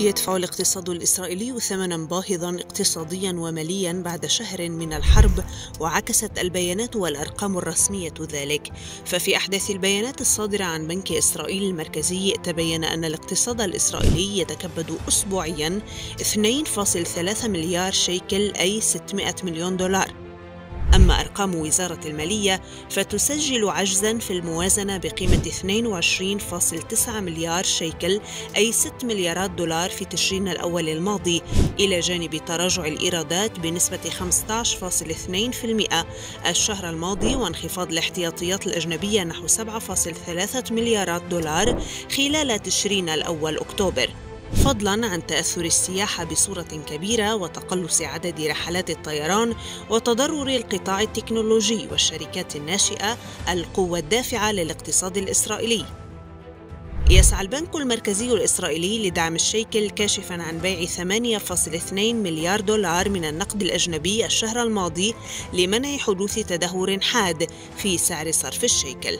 يدفع الاقتصاد الإسرائيلي ثمنا باهظا اقتصاديا وماليا بعد شهر من الحرب وعكست البيانات والأرقام الرسمية ذلك. ففي أحداث البيانات الصادرة عن بنك إسرائيل المركزي تبين أن الاقتصاد الإسرائيلي يتكبد أسبوعيا 2.3 مليار شيكل أي 600 مليون دولار. أما أرقام وزارة المالية فتسجل عجزا في الموازنة بقيمة 22.9 مليار شيكل أي 6 مليارات دولار في تشرين الأول الماضي إلى جانب تراجع الإيرادات بنسبة 15.2% الشهر الماضي وانخفاض الاحتياطيات الأجنبية نحو 7.3 مليارات دولار خلال تشرين الأول أكتوبر. فضلا عن تأثر السياحه بصورة كبيرة وتقلص عدد رحلات الطيران وتضرر القطاع التكنولوجي والشركات الناشئة القوة الدافعة للاقتصاد الإسرائيلي. يسعى البنك المركزي الإسرائيلي لدعم الشيكل كاشفا عن بيع 8.2 مليار دولار من النقد الأجنبي الشهر الماضي لمنع حدوث تدهور حاد في سعر صرف الشيكل